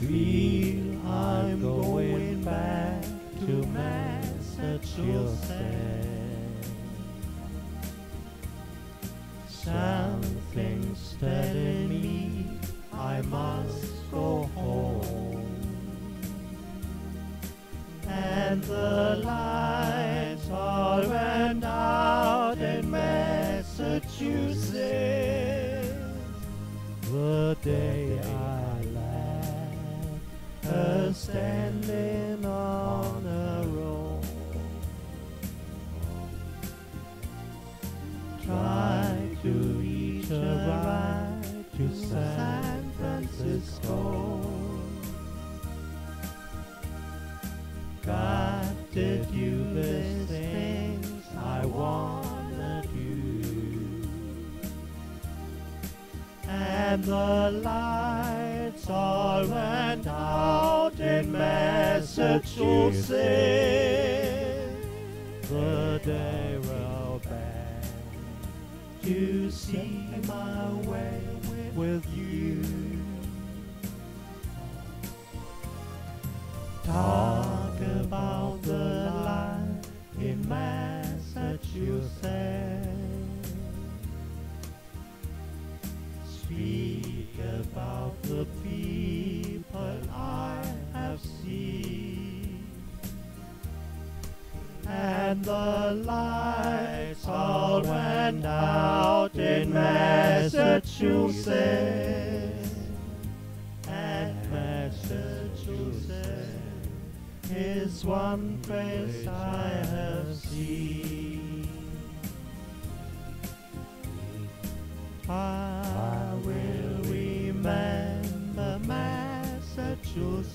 feel I'm going back to Massachusetts. Something's telling me I must go home. And the lights all went out in Massachusetts the day standing on a road. Try to reach a ride to San Francisco. God, did you the things I wanted you? And the lights all went out Massachusetts. The day rolled back to see my way with you. The lights all went out in Massachusetts. And Massachusetts is one place I have seen. I will remember Massachusetts